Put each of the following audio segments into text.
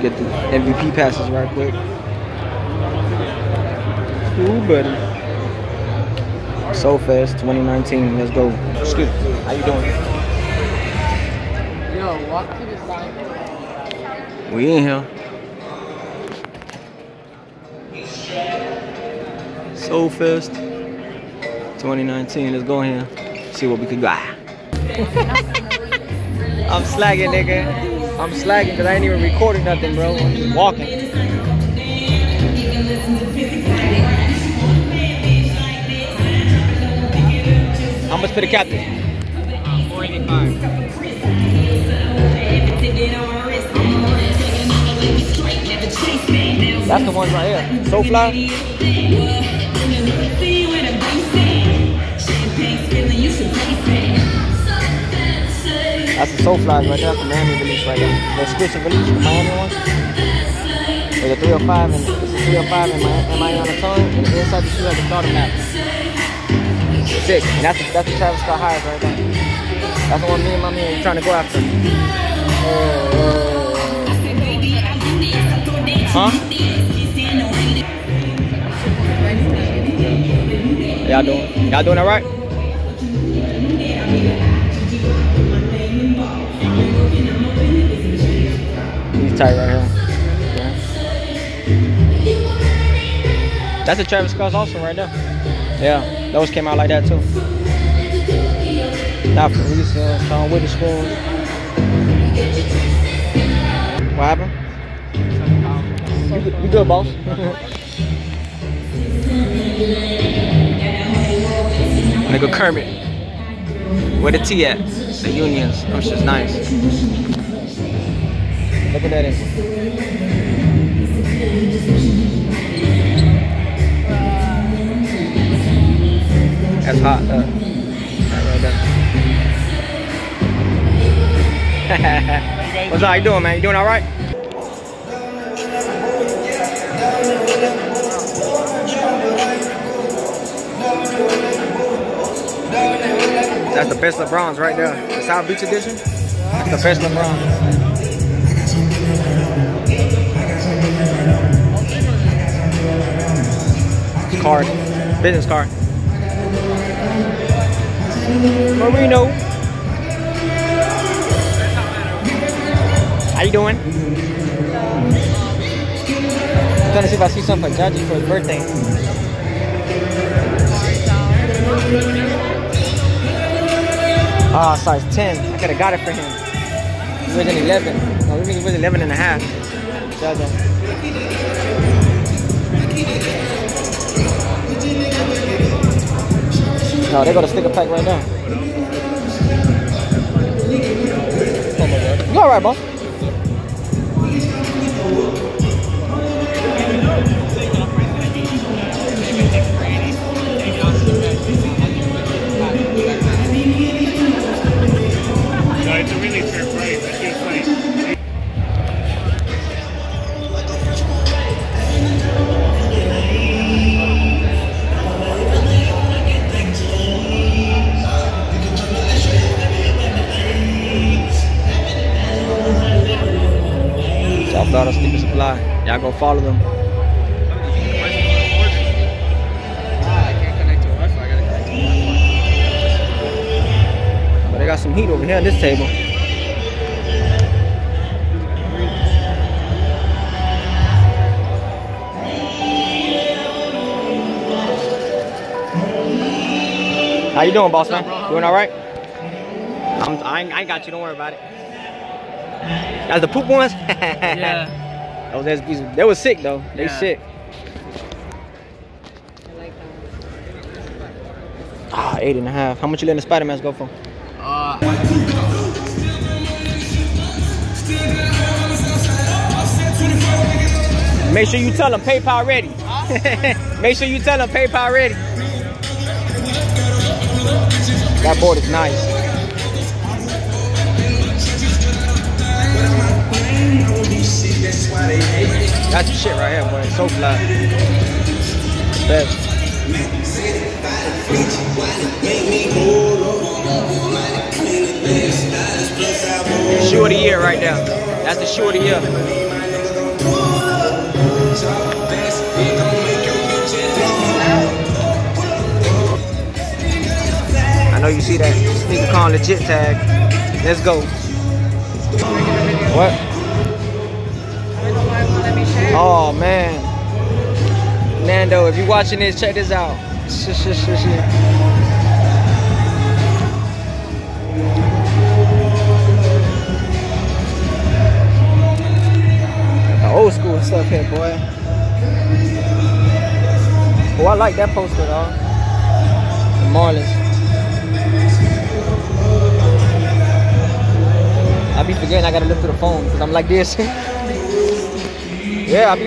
Get the MVP passes right quick. Ooh, buddy. Solefest, 2019. Let's go. Excuse me. How you doing? Yo, walk to the side. We in here. Solefest. 2019. Let's go in here. See what we can got. I'm slagging, nigga. I'm slagging because I ain't even recording nothing, bro. I'm just walking. How much for the captain? That's the one right here. So fly. That's Soleflys right there. Miami release right there. The exclusive release, the Miami one. There's a 305 and it's a 305 in my MI on the tongue and the inside the shoe has the starter map. Sick. And that's the, that's the Travis Scott highs right there. That's the one me and my man trying to go after. Huh? Y'all doing? Y'all doing all tight right here. Yeah. That's a Travis Scott also right there. Yeah, those came out like that too. Not for Lisa, uh, Sean Wotherspoon. What happened? You, good- you good, boss? Nigga Kermit. Where the T at? The unions. Shit's nice. Look at that in. That's hot. Uh, there. What's up? You doing, man? You doing all right? That's the best LeBrons right there. The South Beach edition. That's the best LeBron. Card. Business card. Marino. How you doing? I'm trying to see if I see something for Jaji for his birthday. Ah, size 10. I could have got it for him. He was an 11. No, he was 11 and a half. No, they got a sticker pack right now. You alright, boss? No, it's a really fair price. Supply. Y'all go follow them. But they got some heat over here on this table. How you doing, boss man? Doing all right? I, ain't, I got you. Don't worry about it. That's the poop ones. Yeah. Those SBs, they was sick though. They Yeah. sick. Ah, eight and a half. How much you letting the Spider-Mans go for? Uh, Make sure you tell them PayPal ready. Make sure you tell them PayPal ready. That board is nice. That's the shit right here, boy. So fly. Best. Shoe of the year right now. That's the shoe of the year. I know you see that sneaker con legit tag. Let's go. What? Oh man. Nando, if you're watching this, check this out. Old school stuff here, boy. Oh, I like that poster, dog. The Marlins. I be forgetting I gotta look through the phone because I'm like this. yeah, I'll be.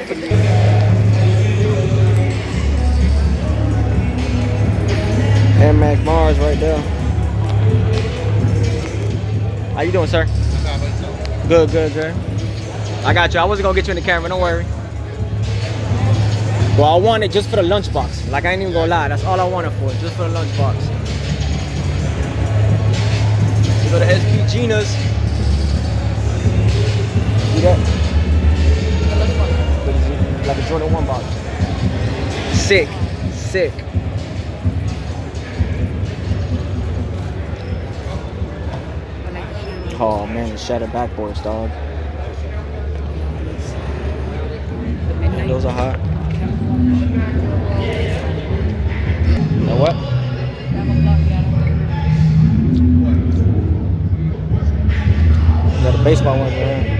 Air Max Mars right there. How you doing, sir? Good, good, good. I got you. I wasn't gonna get you in the camera, don't worry. Well, I want it just for the lunchbox. Like, I ain't even gonna lie. That's all I want it for, just for the lunchbox. You go to SP Gina's. See that? Like a Jordan 1 box. Sick. Sick. Oh man, the shattered backboards, dog. Those are hot. Now what? Got a baseball one there.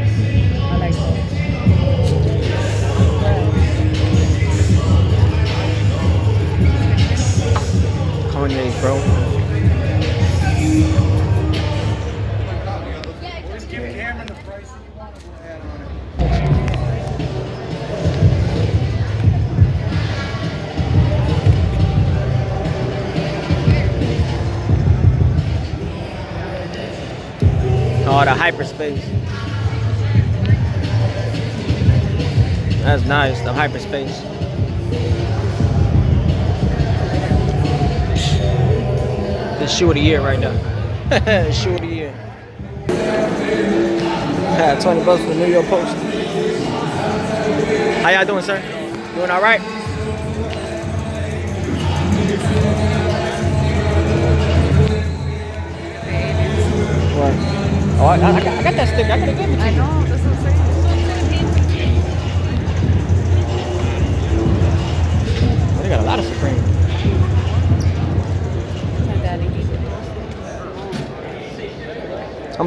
On it. Oh, the hyperspace. That's nice, the hyperspace. Shoe of the year right now. shoe of the year. Yeah, 20 bucks for the New York Post. How y'all doing, sir? Doing all right? What? Oh, I, I, got, I got that stick. I could have given it to I know, that's what I'm saying.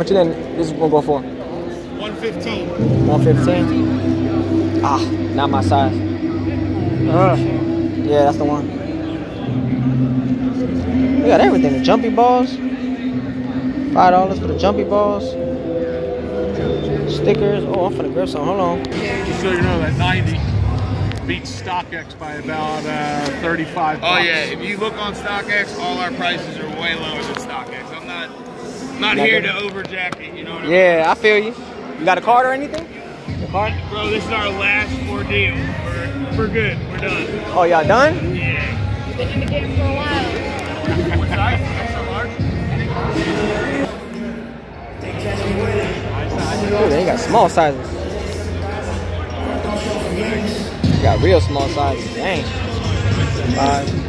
How much you think this is gonna go for? 115. 115? Ah, not my size. Uh, yeah, that's the one. We got everything. The jumpy balls. Five dollars for the jumpy balls. Stickers. Oh, I'm finna grab some. Hold on. Just so you know, that 90 beats StockX by about uh, 35 Oh bucks. yeah, if you look on StockX, all our prices are way lower than StockX. I'm not here to overjack it, you know what I mean? Yeah, I feel you. You got a card or anything? The card? Bro, this is our last ordeal. We're, we're good. We're done. Oh, y'all done? Yeah. Been in the game for a while. What size? Extra large? They got small sizes. They got real small sizes. Dang. Five.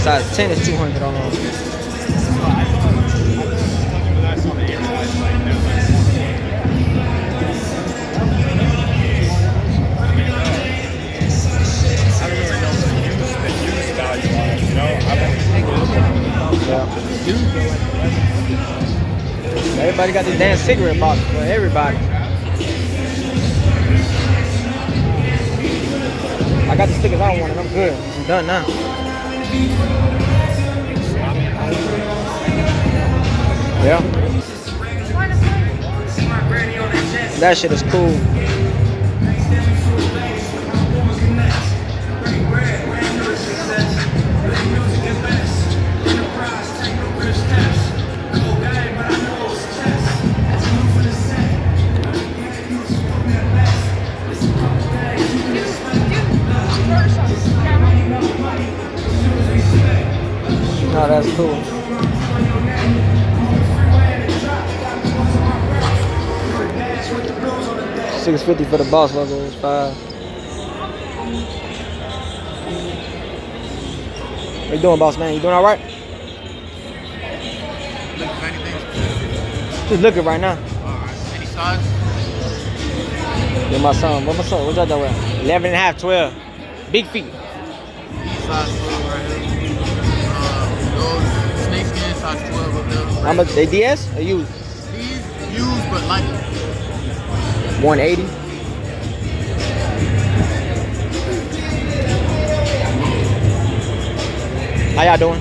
Size 10 is 200 on them. Yeah. Everybody got this damn cigarette box for everybody. I got the stickers I wanted. I'm good. I'm done now. Yeah. That shit is cool. Six fifty for the boss logo is five. What you doing, boss man? You doing all right? Look for anything. Just looking right now. Alright. Any size? Yeah, my son. What my son? What's that at? 11 and a half, 12. Big feet. Size 12 right here. Uh, those snakeskin size 12 of those. How much? They DS or used? These used but light. 180. How y'all doing?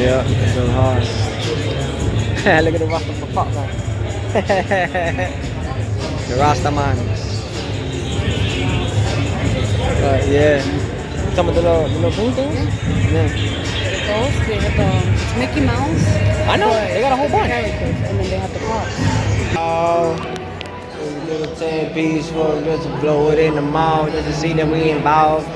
Yeah, it's really hard. Look at the Rasta for pop man. the Rasta man. But yeah. Some of the little, the little things? Yeah. Those, they have the Mickey Mouse. I know, they got a whole bunch. characters, and then they have the pops. Oh, a little 10 piece for just to blow it in the mouth, just to see that we involved.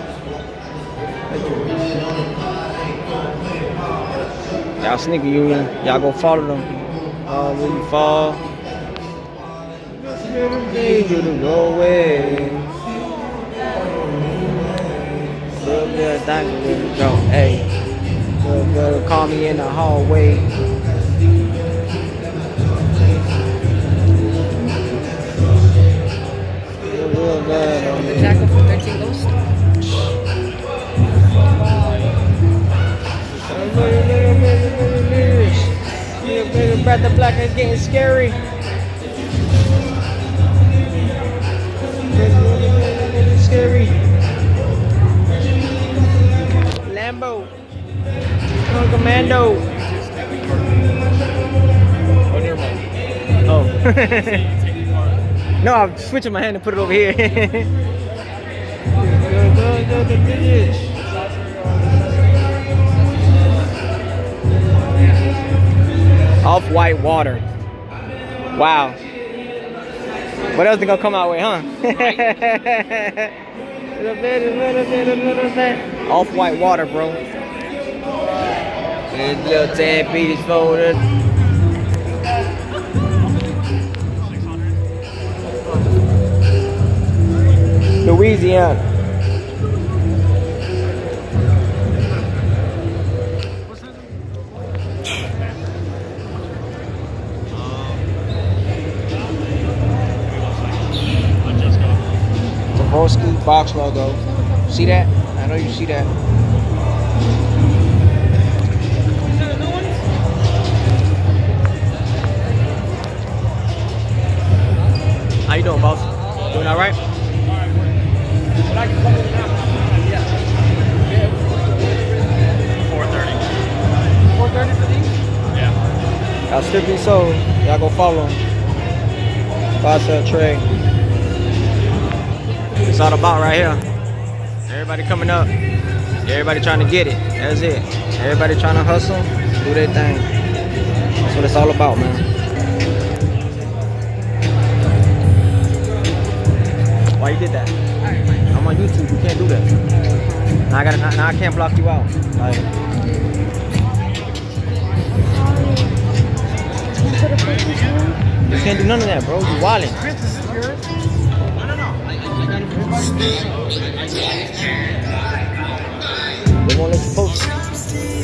Y'all sneaker union, y'all go follow them. Uh, when you fall, need you to go away. Little girl, thank you, little girl, hey. Little girl, call me in the hallway. The Jackal from 13 Ghosts. Little brother black is getting. Scary. Commando. Oh. Oh. no, I'm switching my hand to put it over here. Off white water. Wow. What else is gonna come our way, huh? little bit, a And little 10 pieces folded. Louisiana. Tavorsky box logo. See that? I know you see that. Doing, boss? Doing all right? Four thirty. 430 for these? Yeah. Y'all strictly sold. Y'all go follow him. Buy, sell, trade. It's all about right here. Everybody coming up. Everybody trying to get it. That's it. Everybody trying to hustle, do their thing. That's what it's all about, man. Why you did that? I'm on YouTube. You can't do that. Now I gotta. Now I can't block you out. Like, you can't do none of that, bro. You wildin'. They won't let you post.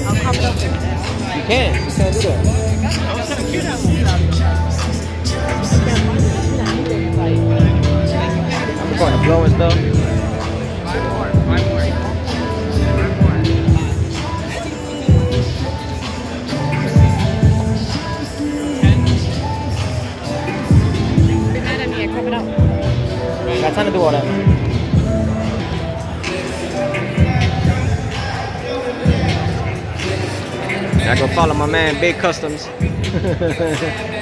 I'll come up. You can't. You can't do that. I'm recording the flow and stuff. Be mad at me, I crop it out. Got time to do all that. I go follow my man Big Customs.